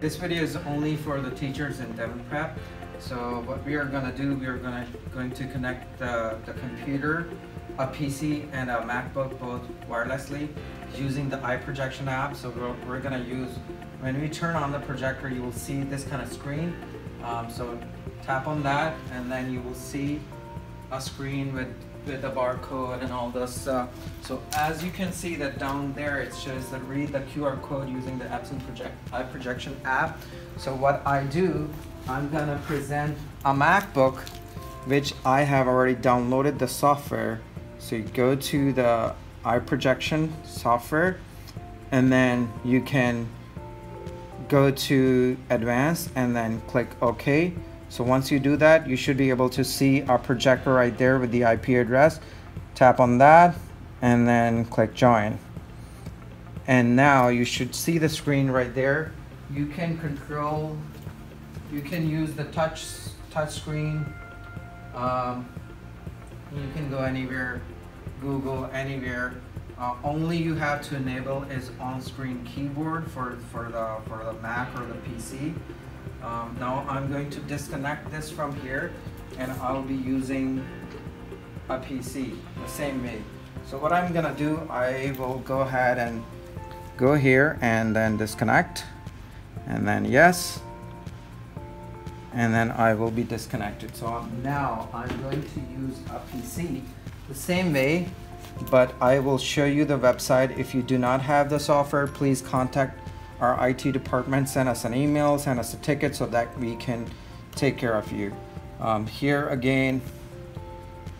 This video is only for the teachers in Devon Prep. So what we are gonna do, we are gonna going to connect the, the computer, a PC, and a MacBook both wirelessly using the iProjection app. So we're, we're gonna use, when we turn on the projector, you will see this kind of screen. Um, so tap on that, and then you will see a screen with with the barcode and all this. Uh, so as you can see that down there, it shows that read the QR code using the Epson Project iProjection app. So what I do, I'm gonna present a MacBook, which I have already downloaded the software. So you go to the iProjection software, and then you can go to advanced and then click OK so once you do that, you should be able to see our projector right there with the IP address. Tap on that and then click join. And now you should see the screen right there. You can control, you can use the touch, touch screen. Um, you can go anywhere, Google, anywhere. Uh, only you have to enable is on-screen keyboard for, for, the, for the Mac or the PC. Um, now I'm going to disconnect this from here and I'll be using a PC the same way. So what I'm gonna do, I will go ahead and go here and then disconnect and then yes and then I will be disconnected. So now I'm going to use a PC the same way but I will show you the website. If you do not have the software, please contact our IT department send us an email, send us a ticket so that we can take care of you. Um, here again,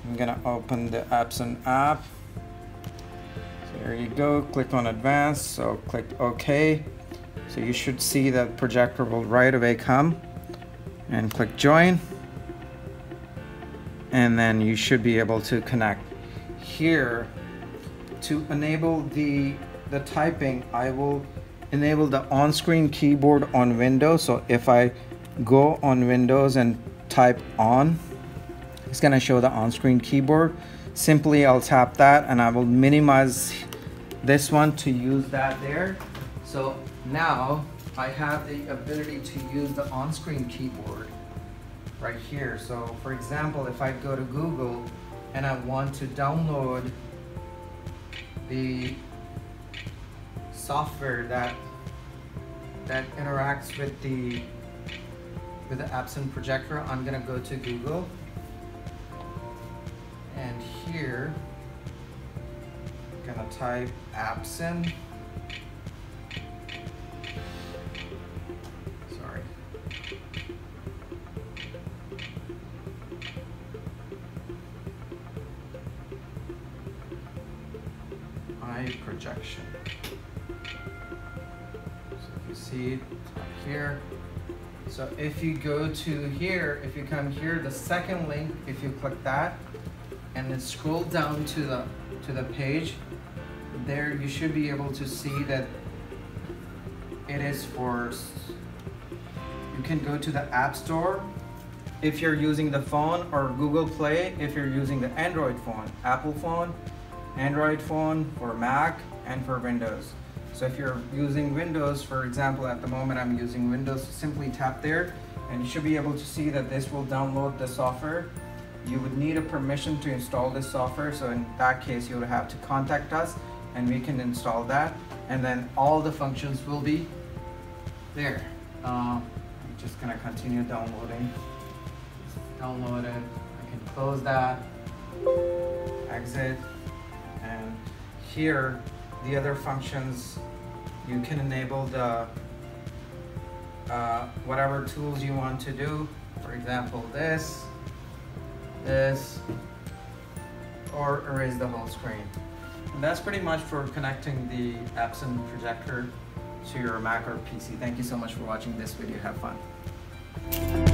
I'm gonna open the Epson app. There you go, click on advanced, so click OK. So you should see that projector will right away come and click join. And then you should be able to connect. Here, to enable the, the typing, I will enable the on-screen keyboard on Windows. So if I go on Windows and type on, it's gonna show the on-screen keyboard. Simply I'll tap that and I will minimize this one to use that there. So now I have the ability to use the on-screen keyboard right here. So for example, if I go to Google and I want to download the software that that interacts with the with the Epson projector, I'm gonna go to Google. And here I'm gonna type Epson sorry. iProjection you see here. So if you go to here, if you come here, the second link, if you click that, and then scroll down to the to the page, there you should be able to see that it is for, you can go to the App Store if you're using the phone or Google Play if you're using the Android phone, Apple phone, Android phone for Mac and for Windows. So if you're using Windows, for example, at the moment I'm using Windows, simply tap there and you should be able to see that this will download the software. You would need a permission to install this software. So in that case, you would have to contact us and we can install that. And then all the functions will be there. Uh, I'm just gonna continue downloading. Download it, I can close that, exit, and here the other functions you can enable the uh, whatever tools you want to do for example this this or erase the whole screen and that's pretty much for connecting the Epson projector to your Mac or PC. Thank you so much for watching this video. Have fun.